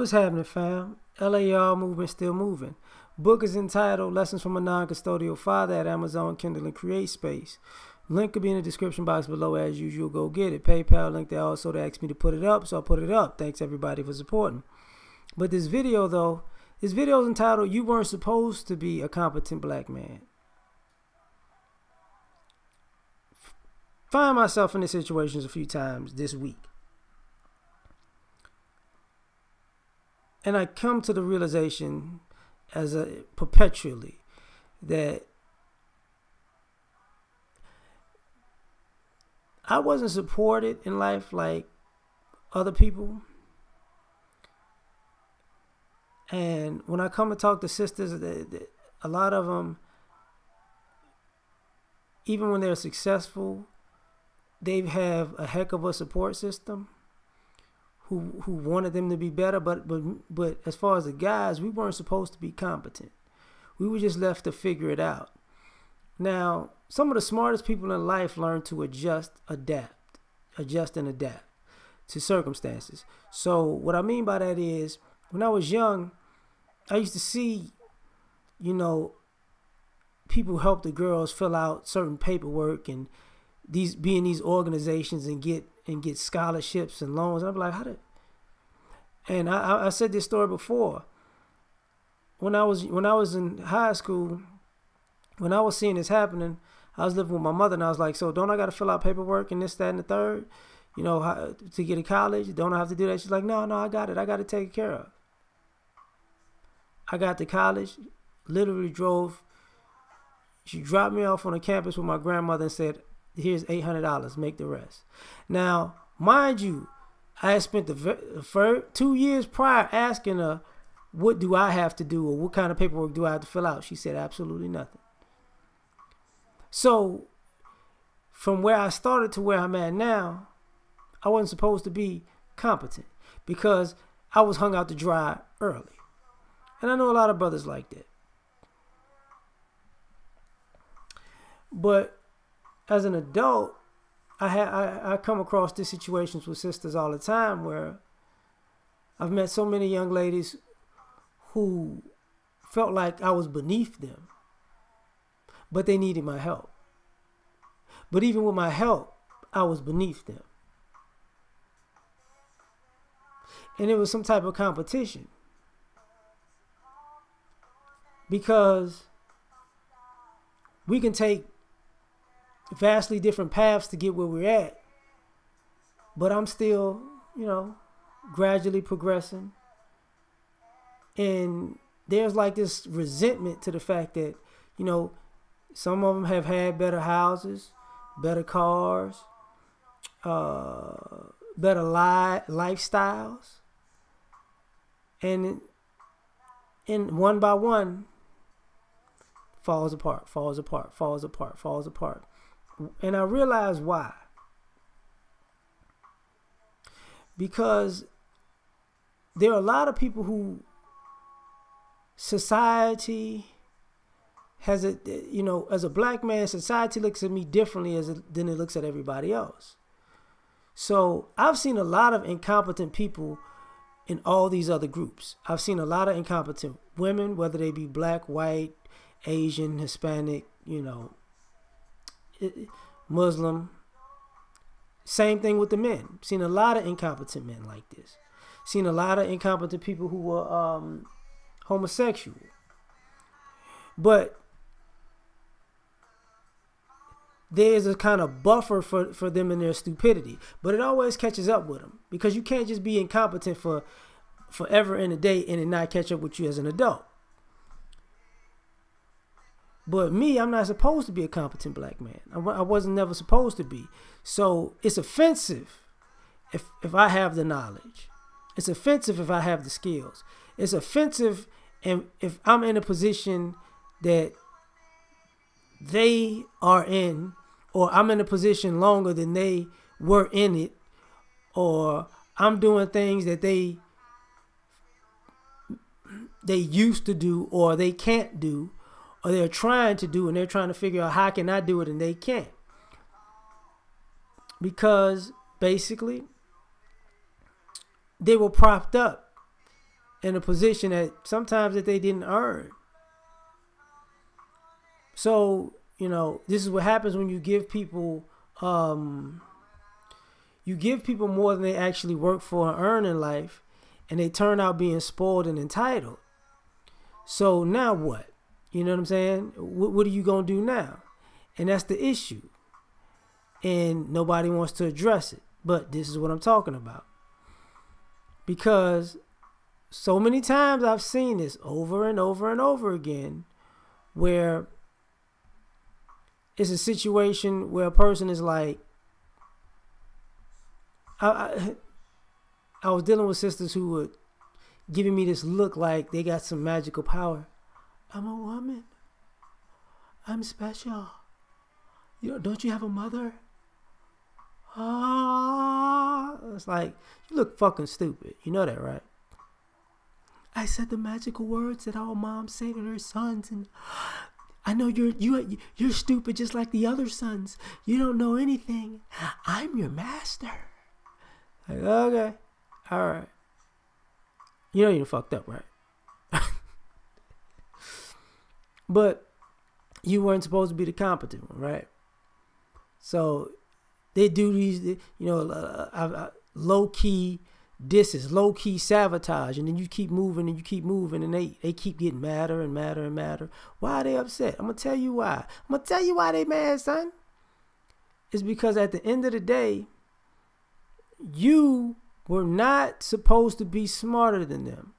What's happening, fam? LAR movement still moving. Book is entitled Lessons from a Non-Custodial Father at Amazon Kindle and Create Space. Link could be in the description box below as usual. Go get it. PayPal link there also they asked me to put it up, so I put it up. Thanks everybody for supporting. But this video though, this video is entitled You Weren't Supposed to Be a Competent Black Man. Find myself in these situations a few times this week. And I come to the realization as a perpetually that I wasn't supported in life like other people. And when I come to talk to sisters, a lot of them, even when they're successful, they have a heck of a support system who who wanted them to be better. But but but as far as the guys, we weren't supposed to be competent. We were just left to figure it out. Now, some of the smartest people in life learn to adjust, adapt, adjust and adapt to circumstances. So what I mean by that is when I was young, I used to see, you know, people help the girls fill out certain paperwork and these be in these organizations and get and get scholarships and loans. I'm like, how did? And I, I said this story before. When I was when I was in high school, when I was seeing this happening, I was living with my mother, and I was like, so don't I got to fill out paperwork and this, that, and the third, you know, how, to get to college? Don't I have to do that? She's like, no, no, I got it. I got to take care of. I got to college, literally drove. She dropped me off on the campus with my grandmother and said, here's $800 make the rest. Now mind you i had spent the first two years prior asking her what do i have to do or what kind of paperwork do i have to fill out? She said absolutely nothing. So from where i started to where i'm at now i wasn't supposed to be competent because i was hung out to dry early. And i know a lot of brothers like that. But as an adult, I had I, I come across these situations with sisters all the time where I've met so many young ladies who felt like I was beneath them, but they needed my help. But even with my help, I was beneath them. And it was some type of competition. Because we can take vastly different paths to get where we're at. But I'm still, you know, gradually progressing. And there's like this resentment to the fact that, you know, some of them have had better houses, better cars, uh, better li- lifestyles. And and one by one falls apart, falls apart, falls apart, falls apart. And I realize why. Because there are a lot of people who society has a you know as a black man society looks at me differently as it, than it looks at everybody else so i've seen a lot of incompetent people in all these other groups i've seen a lot of incompetent women whether they be black white asian hispanic you know Muslim. Same thing with the men. Seen a lot of incompetent men like this. Seen a lot of incompetent people who were um, homosexual. But there's a kind of buffer for, for them in their stupidity. But it always catches up with them because you can't just be incompetent for forever in a day and it not catch up with you as an adult. But me, I'm not supposed to be a competent black man. I, I wasn't never supposed to be. So it's offensive if if I have the knowledge. It's offensive if I have the skills. It's offensive and if I'm in a position that they are in, or I'm in a position longer than they were in it, or I'm doing things that they they used to do or they can't do or they're trying to do and they're trying to figure out how can I do it and they can't. Because basically they were propped up in a position that sometimes that they didn't earn. So, you know, this is what happens when you give people um you give people more than they actually work for and earn in life and they turn out being spoiled and entitled. So now what? You know what I'm saying? What, what are you going to do now? And that's the issue. And nobody wants to address it. But this is what I'm talking about. Because so many times I've seen this over and over and over again where it's a situation where a person is like, I, I, I was dealing with sisters who were giving me this look like they got some magical power. I'm a woman. I'm special. You don't you have a mother? Ah, it's like you look fucking stupid. You know that, right? I said the magical words that all moms say to their sons, and I know you're you you're stupid just like the other sons. You don't know anything. I'm your master. Like, okay, all right. You know you fucked up, right? But you weren't supposed to be the competent one, right? So they do these, you know, uh, uh, low key disses, low key sabotage, and then you keep moving and you keep moving, and they they keep getting madder and madder and madder. Why are they upset? I'm gonna tell you why. I'm gonna tell you why they mad, son. It's because at the end of the day, you were not supposed to be smarter than them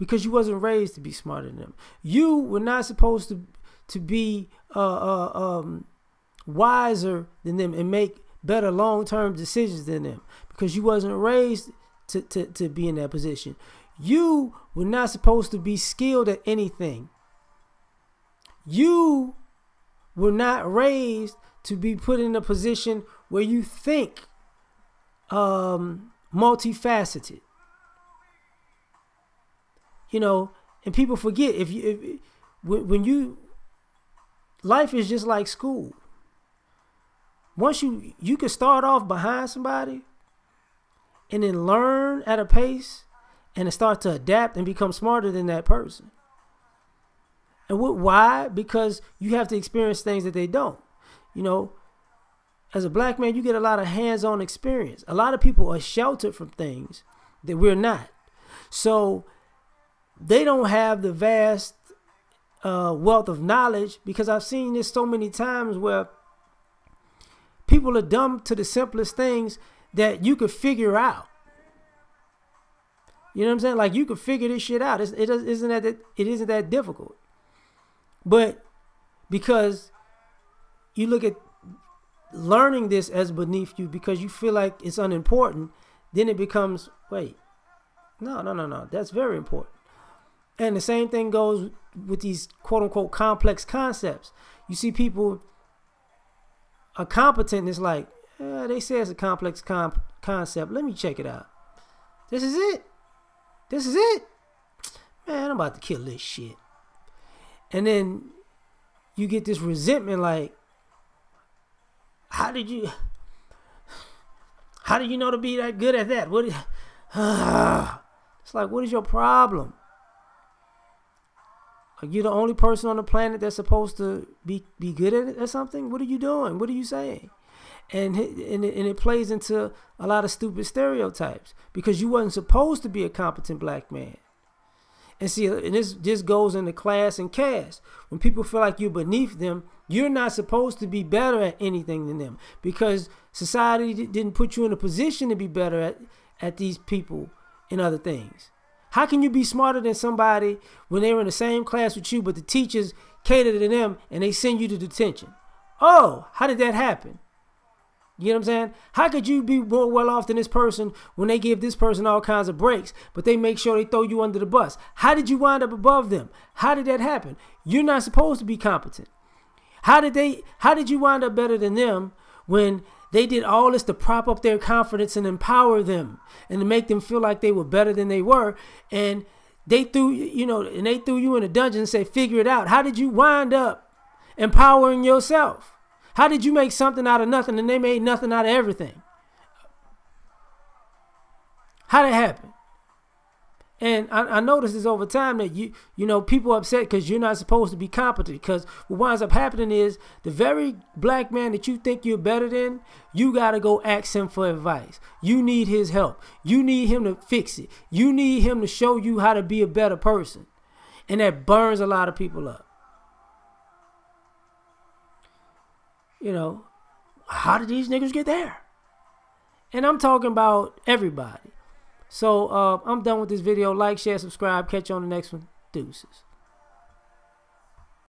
because you wasn't raised to be smarter than them. You were not supposed to to be uh, uh, um, wiser than them and make better long term decisions than them because you wasn't raised to, to, to be in that position. You were not supposed to be skilled at anything. You were not raised to be put in a position where you think um, multifaceted. You know, and people forget if you if, when you life is just like school once you you can start off behind somebody and then learn at a pace and start to adapt and become smarter than that person. And what why? Because you have to experience things that they don't. You know, as a black man, you get a lot of hands-on experience. A lot of people are sheltered from things that we're not. So they don't have the vast uh, wealth of knowledge because I've seen this so many times where People are dumb to the simplest things that you could figure out. You know what I'm saying? Like you could figure this shit out. It's, it isn't that it isn't that difficult. But because you look at learning this as beneath you because you feel like it's unimportant, then it becomes wait. No, no, no, no. That's very important. And the same thing goes with these quote unquote complex concepts. You see people a competent it's like, eh, they say it's a complex comp- concept. Let me check it out. This is it. This is it. Man, I'm about to kill this shit. And then you get this resentment like, how did you how did you know to be that good at that? What it's like what is your problem? Are you the only person on the planet that's supposed to be, be good at it or something? What are you doing? What are you saying? And, and, it, and it plays into a lot of stupid stereotypes because you wasn't supposed to be a competent black man. And see, and this this goes into class and caste. When people feel like you're beneath them, you're not supposed to be better at anything than them because society didn't put you in a position to be better at, at these people and other things. How can you be smarter than somebody when they're in the same class with you, but the teachers cater to them and they send you to detention? Oh, how did that happen? You know what I'm saying? How could you be more well off than this person when they give this person all kinds of breaks, but they make sure they throw you under the bus? How did you wind up above them? How did that happen? You're not supposed to be competent. How did they how did you wind up better than them when they did all this to prop up their confidence and empower them and to make them feel like they were better than they were. And they threw, you know, and they threw you in a dungeon and say, figure it out. How did you wind up empowering yourself? How did you make something out of nothing and they made nothing out of everything? How did it happen? And I, I noticed this over time that you you know people upset because you're not supposed to be competent. Because what winds up happening is the very black man that you think you're better than, you gotta go ask him for advice. You need his help. You need him to fix it. You need him to show you how to be a better person, and that burns a lot of people up. You know, how did these niggas get there? And I'm talking about everybody. So uh, I'm done with this video. Like, share, subscribe. Catch you on the next one. Deuces.